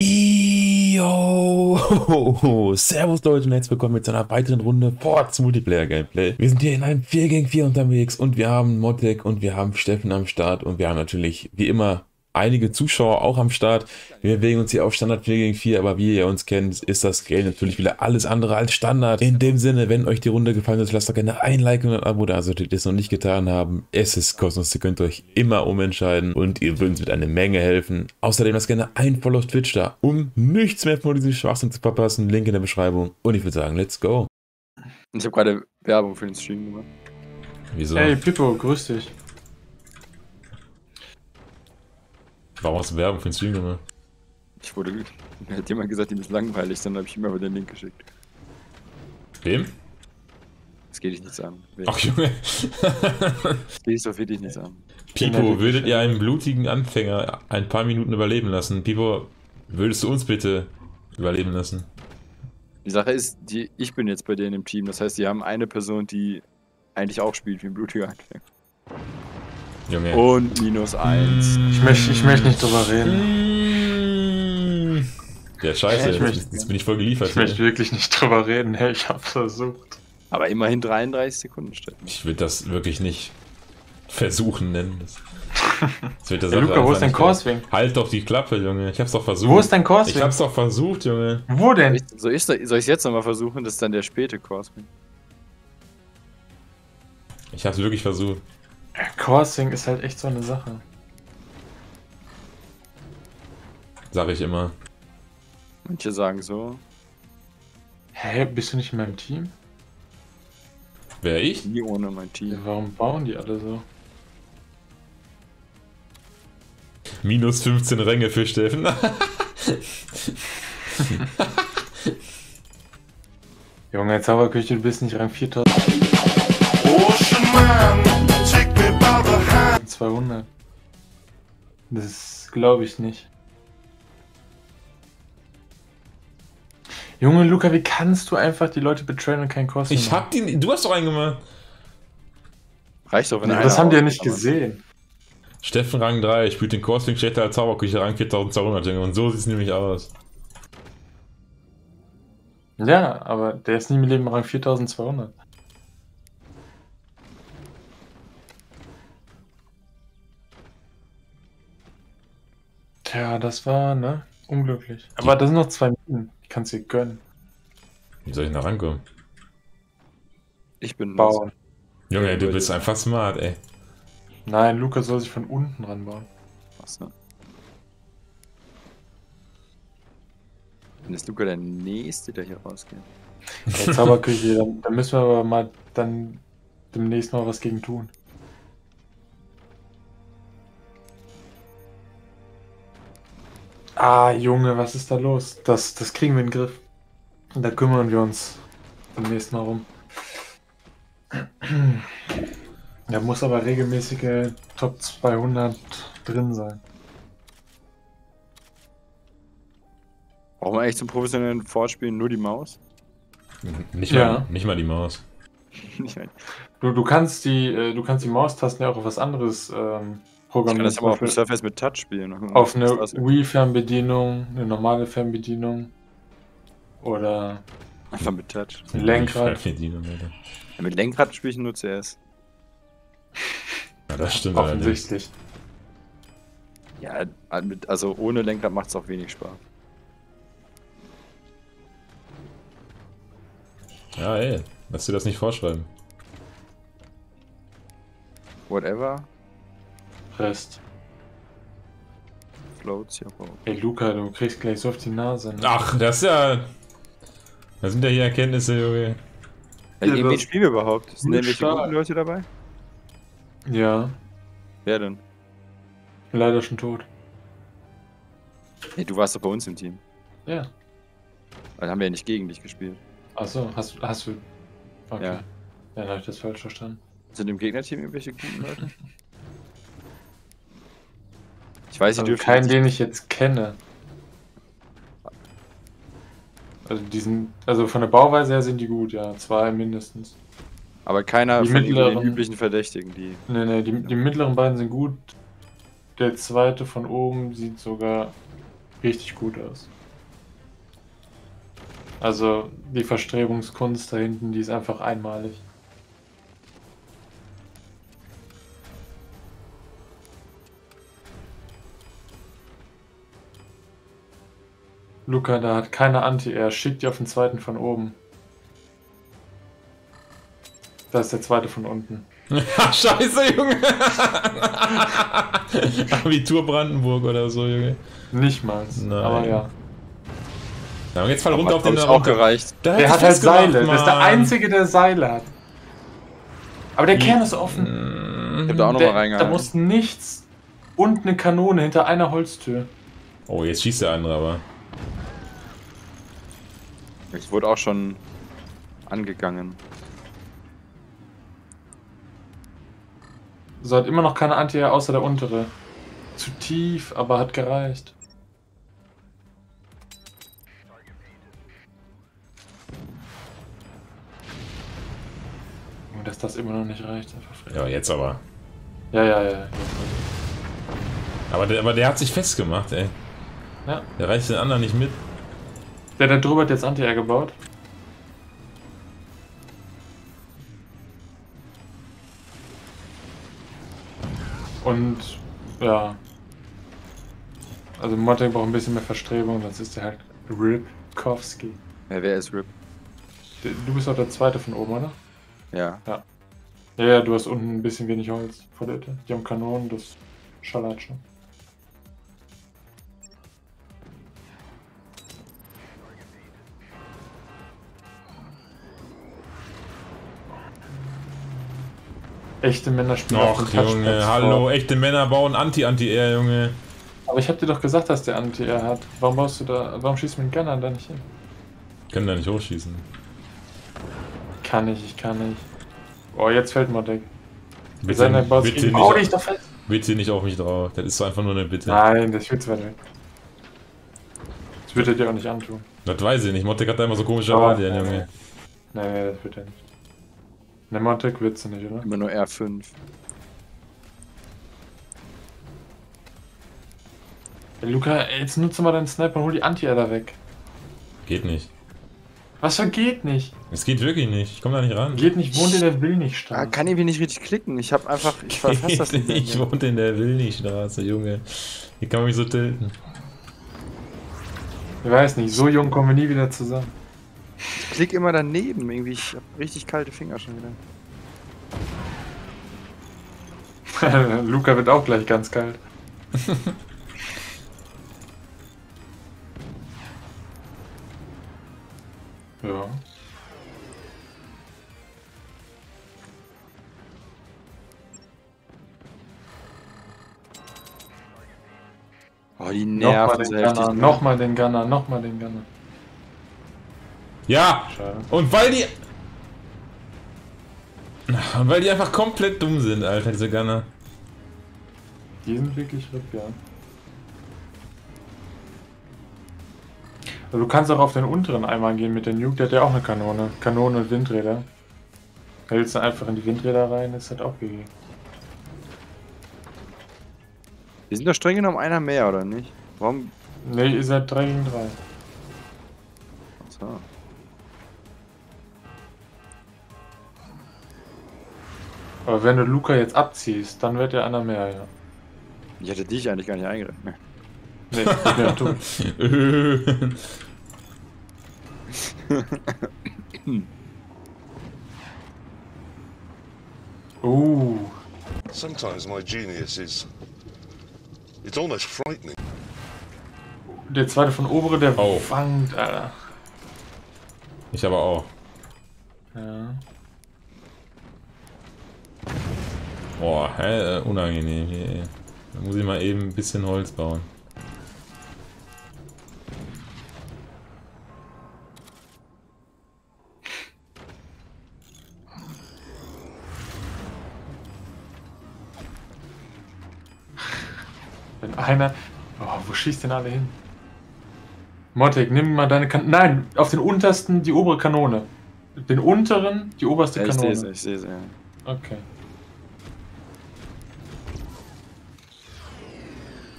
Yo! Servus Leute und herzlich willkommen zu einer weiteren Runde Forts Multiplayer Gameplay. Wir sind hier in einem 4 gegen 4 unterwegs und wir haben Motek und wir haben Steffen am Start und wir haben natürlich wie immer einige Zuschauer auch am Start. Wir bewegen uns hier auf Standard 4 gegen 4, aber wie ihr uns kennt, ist das Game natürlich wieder alles andere als Standard. In dem Sinne, wenn euch die Runde gefallen hat, lasst doch gerne ein Like und ein Abo da, solltet ihr es noch nicht getan haben. Es ist kostenlos, ihr könnt euch immer umentscheiden und ihr würdet uns mit einer Menge helfen. Außerdem lasst gerne ein Follow auf Twitch da, um nichts mehr von diesem Schwachsinn zu verpassen. Link in der Beschreibung. Und ich würde sagen, let's go. Ich habe gerade Werbung für den Stream gemacht. Wieso? Hey Pippo, grüß dich. Warum hast du Werbung für den Stream gemacht? Ich wurde. Mir hat jemand gesagt, ihm ist langweilig, dann habe ich ihm aber den Link geschickt. Wem? Das geht dich nichts an. Ach Junge. Das geht dich doch wirklich nichts an. Pipo, würdet ihr einen blutigen Anfänger ein paar Minuten überleben lassen? Pipo, würdest du uns bitte überleben lassen? Die Sache ist, die, ich bin jetzt bei denen im Team. Das heißt, die haben eine Person, die eigentlich auch spielt wie ein blutiger Anfänger. Junge. Und minus eins. Ich möchte ich möcht nicht drüber reden. Mm. Ja, scheiße, Ich jetzt, möchte- jetzt bin ich voll geliefert. Ich möchte wirklich nicht drüber reden. Hey, ich hab's versucht. Aber immerhin 33 Sekunden stecken. Ich würde das wirklich nicht versuchen nennen. Das, wird der Hey, Sache Luca, wo ist dein gerecht. Halt doch die Klappe, Junge. Ich hab's doch versucht. Wo ist dein Ich Coursewing? hab's doch versucht, Junge. Wo denn? Ich, soll ich soll ich es jetzt nochmal versuchen? Das ist dann der späte Kurs. Ich hab's wirklich versucht. Coursing ist halt echt so eine Sache. Sag ich immer. Manche sagen so. Hä, bist du nicht in meinem Team? Wer ich? Nie ohne mein Ja, Team. warum bauen die alle so? Minus 15 Ränge für Steffen. Junge, Zauberküche, du bist nicht Rang 4000. Ocean man, 200. Das glaube ich nicht. Junge, Luca, wie kannst du einfach die Leute betrayen und kein Coursing Ich hab den. Du hast doch einen gemacht. Reicht doch, wenn Ja, das haben die ja nicht gesehen. Steffen Rang 3, spielt den Crosswing schlechter als Zauberküche Rang 4200, Junge. Und so sieht's nämlich aus. Ja, aber der ist nie mit Leben Rang 4200. Tja, das war, ne? Unglücklich. Aber da sind noch zwei Minuten. Ich kann's dir gönnen. Wie soll ich da rankommen? Ich bin Bauen. Junge, du bist einfach smart, ey. Nein, Luca soll sich von unten ranbauen. Was, ne? Dann ist Luca der Nächste, der hier rausgeht. Ja, Zauberküche, da, da müssen wir aber mal dann demnächst mal was gegen tun. Ah, Junge, was ist da los? Das, das kriegen wir in den Griff. Da kümmern wir uns demnächst mal rum. Da muss aber regelmäßige Top 200 drin sein. Brauchen wir eigentlich zum professionellen Vorspielen nur die Maus? Nicht, Ja. mal, nicht mal die Maus. Du, du kannst die, äh, du kannst die Maustasten ja auch auf was anderes ähm, ich programmieren. kann das aber auf dem Surface mit Touch spielen. Gucken, auf eine. Wii-Fernbedienung, eine normale Fernbedienung oder Einfach mit Touch. ein Lenkrad. Fernbedienung, Alter. Ja, mit Lenkrad spiele ich nur CS. Ja, das stimmt allerdings. Offensichtlich. Ja, mit, also ohne Lenkrad macht es auch wenig Spaß. Ja, ey. Lass dir das nicht vorschreiben. Whatever, Rest. floats, ja. Ey, Luca, du kriegst gleich so auf die Nase. Ne? Ach, das ist ja. Das sind ja hier Erkenntnisse, Junge. Ja, Ja, spielen wir überhaupt? Sind denn welche guten Leute dabei? Ja, Wer denn? leider schon tot. Nee, du warst doch bei uns im Team. Ja. Weil haben wir ja nicht gegen dich gespielt. Achso, hast, hast du. Okay. Ja. Ja. Dann habe ich das falsch verstanden. Sind im Gegnerteam irgendwelche guten Leute? Ich weiß, Also keinen, den ich jetzt kenne. Also diesen, also von der Bauweise her sind die gut, ja. Zwei mindestens. Aber keiner Die von den mittleren- üblichen Verdächtigen, die. Ne, ne, die, die mittleren beiden sind gut. Der zweite von oben sieht sogar richtig gut aus. Also die Verstrebungskunst da hinten, die ist einfach einmalig. Luca, da hat keine Anti-Air. Schickt die auf den zweiten von oben. Da ist der zweite von unten. Scheiße, Junge. Abitur Brandenburg oder so, Junge. Nicht mal. Nein. Aber ja. Na, und jetzt fall runter auf den auch gereicht. Da Der ich hat halt Seile. Das ist der einzige, der Seile hat. Aber der Kern ist offen. Ich hab da auch nochmal Der, da muss nichts und eine Kanone hinter einer Holztür. Oh, jetzt schießt der andere aber. Ich wurde auch schon angegangen. So hat immer noch keine Anti außer der untere. Zu tief, aber hat gereicht. Nur, Dass das immer noch nicht reicht. Ja, jetzt aber. Ja, ja, ja. Aber der, aber der hat sich festgemacht, ey. Ja. Der reicht den anderen nicht mit. Der da drüber hat jetzt Anti-Air gebaut. Und ja. Also Motte braucht ein bisschen mehr Verstrebung, sonst ist der halt Ripkowski. Ja, wer ist Rip? Du bist auch der zweite von oben, oder? Ja. Ja, ja, du hast unten ein bisschen wenig Holz vor der Tür. Die haben Kanonen, das schallert schon. Echte Männer spielen auf Och, dem Junge, hallo. vor. Echte Männer bauen Anti-Anti-Air, Junge. Aber ich hab dir doch gesagt, dass der Anti-Air hat. Warum baust du da, warum schießt du mit dem Gunner da nicht hin? Können da nicht hochschießen. Kann ich, ich kann nicht. Oh, jetzt fällt. Bitte, baut sich bitte, Bau dich nicht, doch fest! bitte nicht auf mich drauf. Das ist so einfach nur eine Bitte. Nein, das wird weit weg. Das wird er dir auch nicht antun. Das weiß ich nicht. Motek hat da immer so komische Radien, Junge. Nein, das wird er nicht. Ne, Modek wird's nicht, oder? Immer nur R5. Ey, Luca, jetzt nutze mal deinen Sniper und hol die Anti-Air da weg. Geht nicht. Was für geht nicht? Es geht wirklich nicht. Ich komme da nicht ran. Geht nicht, wohnt in der Willnichstraße. Ah, kann irgendwie nicht richtig klicken. Ich hab einfach. Ich verfasse das nicht. ich wohne in der Willnichstraße, Junge. Hier kann man mich so tilten. Ich weiß nicht, so jung kommen wir nie wieder zusammen. Ich klick immer daneben. Irgendwie. Ich hab richtig kalte Finger schon wieder. Luca wird auch gleich ganz kalt. ja. Oh, die Nochmal nerven den so heftig. Gunner, nochmal den Gunner, nochmal den Gunner. Ja! Schade. Und weil die. Und weil die einfach komplett dumm sind, Alter, diese Gunner. Die sind wirklich RIP, ja. Also du kannst auch auf den unteren einmal gehen mit der Nuke, der hat ja auch eine Kanone. Kanone und Windräder. Hältst du einfach in die Windräder rein, ist halt auch gegeben. Wir sind doch streng genommen einer mehr, oder nicht? Warum? Ne, ihr seid 3 gegen 3. Aber wenn du Luca jetzt abziehst, dann wird ja einer mehr, ja. Ich hätte dich eigentlich gar nicht eingerechnet. Nee, ja, du. Uh, Sometimes my genius is. It's almost frightening. der zweite von obere, der Oh. fangt, Alter. ich aber auch. Ja. Boah, hä, äh, unangenehm hier, ey. Da muss ich mal eben ein bisschen Holz bauen. Wenn einer. Oh, wo schießt denn alle hin? Mottek, nimm mal deine Kanone. Nein, auf den untersten die obere Kanone. Den unteren die oberste Ja, ich sehe Kanone. es, ich sehe es, ja. Okay.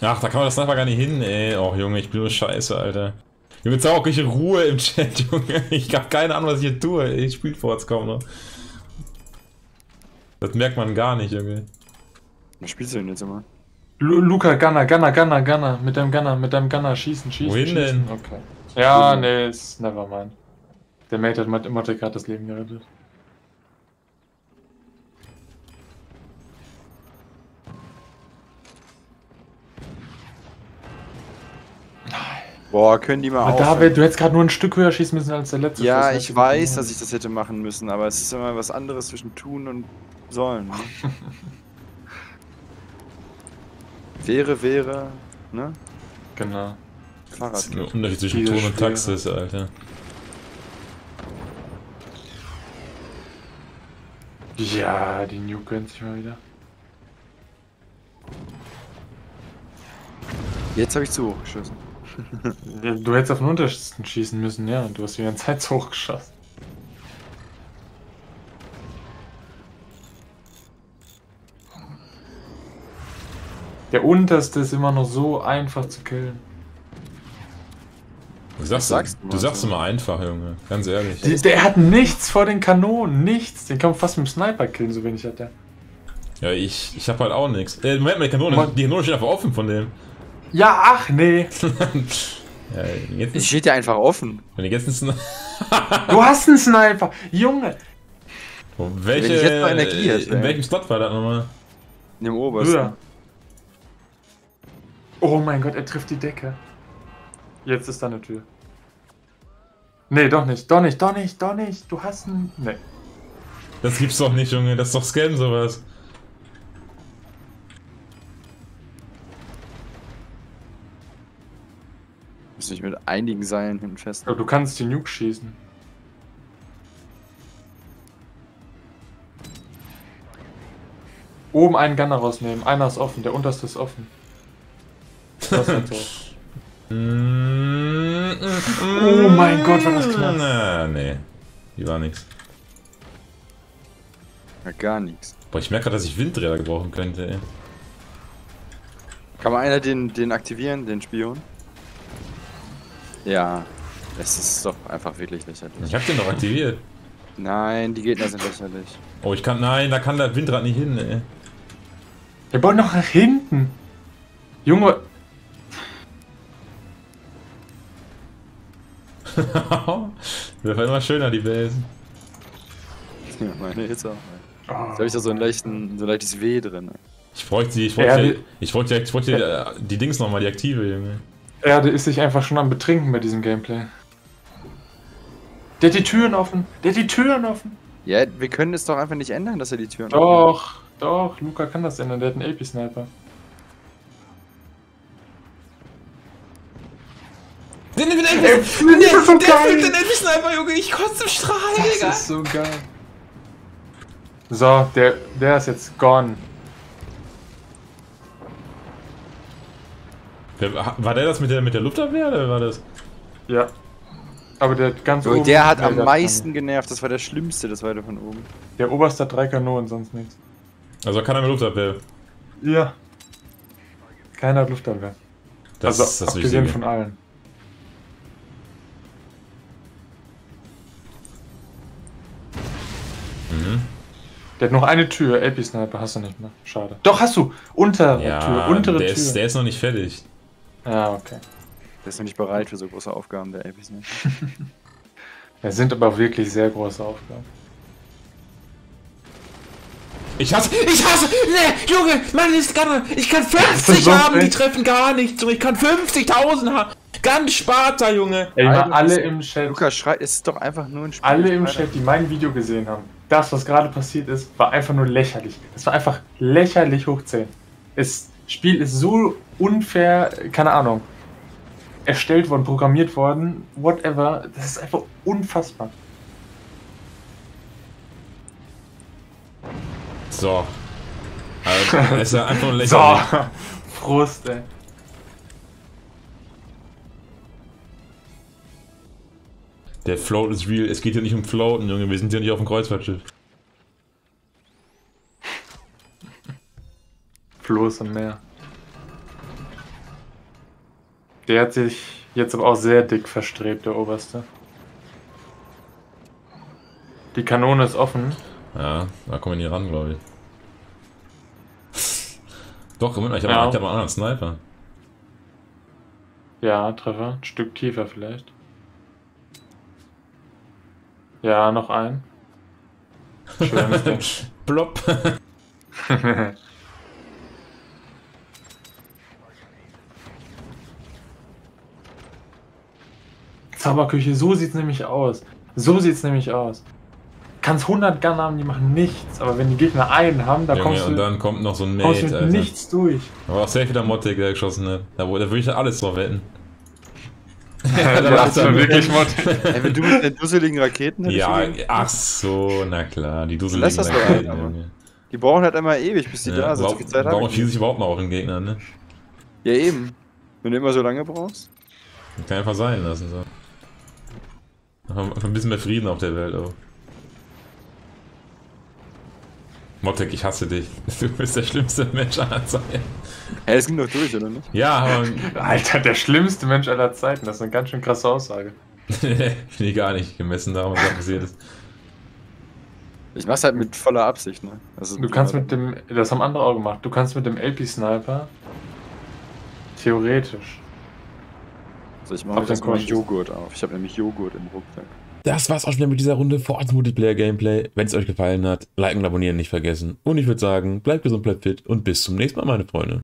Ach, da kann man das Sniper gar nicht hin, ey. Och, Junge, ich bin nur scheiße, Alter. Junge, jetzt auch wirklich Ruhe im Chat, Junge. Ich hab keine Ahnung, was ich hier tue. Ich spiel Forts kaum noch. Das merkt man gar nicht, Junge. Was spielst du denn jetzt immer? Lu Luca, Gunner, Gunner, Gunner, Gunner. Mit deinem Gunner, mit deinem Gunner schießen, schießen. Wohin schießen. denn? Okay. Ja, nee, ist nevermind. Der Mate hat Motte gerade das Leben gerettet. Boah, können die mal Aber aufhören? David, du hättest gerade nur ein Stück höher schießen müssen als der letzte. Ja, Schuss. ich weiß, dass ich das hätte machen müssen, aber es ist immer was anderes zwischen tun und sollen. Ne? wäre, wäre, ne? Genau. Das Fahrrad. ist nur Unterschied zwischen Ton und. Taxis, Alter. Ja, die Nuke gönnt sich mal wieder. Jetzt habe ich zu hoch geschossen. Du hättest auf den untersten schießen müssen, ja. Du hast die ganze Zeit so hochgeschossen. Der unterste ist immer noch so einfach zu killen. Du sagst, sagst du, du sagst immer einfach, Junge. Ganz ehrlich. Die, der hat nichts vor den Kanonen, nichts. Den kann man fast mit dem Sniper killen, so wenig hat der. Ja, ich, ich hab halt auch nichts. Äh, Moment mal, die Kanone, die Kanone steht einfach offen von dem. Ja, ach nee. Ja, jetzt Es steht ja einfach offen. wenn die jetzt ein Du hast einen Sniper. Junge. Welche, ich jetzt noch Energie hätte, in ey. welchem Slot war das nochmal? In dem obersten. Höher. Oh mein Gott, er trifft die Decke. Jetzt ist da eine Tür. Nee, doch nicht, doch nicht, doch nicht, doch nicht. Du hast einen. Nee. Das gibt's doch nicht, Junge. Das ist doch Scam, sowas. Muss ich mit einigen Seilen hinten fest. Aber du kannst die Nuke schießen. Oben einen Gunner rausnehmen. Einer ist offen, der unterste ist offen. Das ist so. Oh mein Gott, war das knapp. Na, nee. Die war nix. Ja, gar nichts. Boah, ich merke gerade, dass ich Windräder gebrauchen könnte, ey. Kann mal einer den, den aktivieren, den Spion? Ja. Es ist doch einfach wirklich lächerlich. Ich hab den doch aktiviert. Nein, die Gegner sind lächerlich. Oh, ich kann. Nein, da kann das Windrad nicht hin, ey. Der baut noch nach hinten. Junge, das war immer schöner, die Basen. Ja, meine jetzt auch. Oh. Jetzt habe ich da so ein, leichten, so ein leichtes W drin. Ich bräuchte die, ich Ja, wir- ich bräuchte, ich bräuchte äh, die Dings nochmal, die aktive, Junge. Erde ist sich einfach schon am Betrinken bei diesem Gameplay. Der hat die Türen offen. Der hat die Türen offen. Ja, wir können es doch einfach nicht ändern, dass er die Türen Doch, doch, Luca kann das ändern. Der hat einen AP-Sniper. Den, den, den, das ist so der den Elfensniper, Junge. Ich kotze im Strahl, Digga. Das ist so geil. So, der, der ist jetzt gone. War der das mit der, mit der Luftabwehr oder war das? Ja. Aber der hat ganz So, oben. der hat am meisten genervt, das war der schlimmste, das war der von oben. Der oberste hat drei Kanonen, sonst nichts. Also keiner mit Luftabwehr. Ja. Keiner hat Luftabwehr. Das also ist das abgesehen Wichtige. von allen. Mhm. Der hat noch eine Tür, AP-Sniper hast du nicht mehr. Schade. Doch, hast du! Untere Ja, Tür, untere der, Tür. ist, der ist noch nicht fertig. Ja, okay. Der ist noch nicht bereit für so große Aufgaben, der Apis. Ne? Das sind aber wirklich sehr große Aufgaben. Ich hasse, ich hasse, ne, Junge, Mann, ist gar Ich kann 50 so haben, die treffen gar nichts. Und ich kann 50.000 haben. Ganz Sparta, Junge. Ey, alle das- im Chat, Lukas schreit, es ist doch einfach nur ein Spiel. alle im. Chat, die mein Video gesehen haben, das, was gerade passiert ist, war einfach nur lächerlich. Das war einfach lächerlich hoch 10. Das Spiel ist so unfair, keine Ahnung, erstellt worden, programmiert worden, whatever. Das ist einfach unfassbar. So. Also, es ist ja einfach nur So, lächerlich. Frust, ey. Der Float ist real. Es geht hier nicht um Floaten, Junge. Wir sind hier nicht auf dem Kreuzfahrtschiff. Floß im Meer. Der hat sich jetzt aber auch sehr dick verstrebt, der Oberste. Die Kanone ist offen. Ja, da kommen wir nie ran, glaube ich. Doch, mal, ich habe Ja. einen anderen Sniper. Ja, Treffer. Ein Stück tiefer vielleicht. Ja, noch ein. Schönes Ding. Plopp. Zauberküche, so sieht's nämlich aus. So sieht's nämlich aus. Kannst 100 Gun haben, die machen nichts, aber wenn die Gegner einen haben, da Junge, kommst und du, dann kommt noch so ein kommst du Mate, mit Alter. nichts durch. Aber auch safe wieder Motte, der geschossen hat. Da, da würde ich alles drauf wetten. Ja, lacht er wirklich Mod. Ey, wenn du mit den dusseligen Raketen Ja, ach so, na klar, die dusseligen Lass das doch Raketen. Junge. Die brauchen halt immer ewig, bis die Ja, da sind. So warum viel Zeit warum schieße ich überhaupt mal auf den Gegner, ne? Ja, eben. Wenn du immer so lange brauchst. Kann einfach sein lassen, so. Einfach ein bisschen mehr Frieden auf der Welt auch. Motek, ich hasse dich. Du bist der schlimmste Mensch aller Zeiten. Hä, es ging doch durch, oder nicht? Ja, aber Alter, der schlimmste Mensch aller Zeiten. Das ist eine ganz schön krasse Aussage. finde ich gar nicht gemessen daran, was da passiert ist. Ich mach's halt mit voller Absicht, ne? Du kannst mit dem, das haben andere auch gemacht, du kannst mit dem LP-Sniper theoretisch. Also ich mach Auf jetzt mal. Joghurt auf. Ich habe nämlich Joghurt im Rucksack. Das war's auch schon wieder mit dieser Runde Forza Multiplayer Gameplay. Wenn es euch gefallen hat, liken und abonnieren nicht vergessen. Und ich würde sagen, bleibt gesund, bleibt fit und bis zum nächsten Mal, meine Freunde.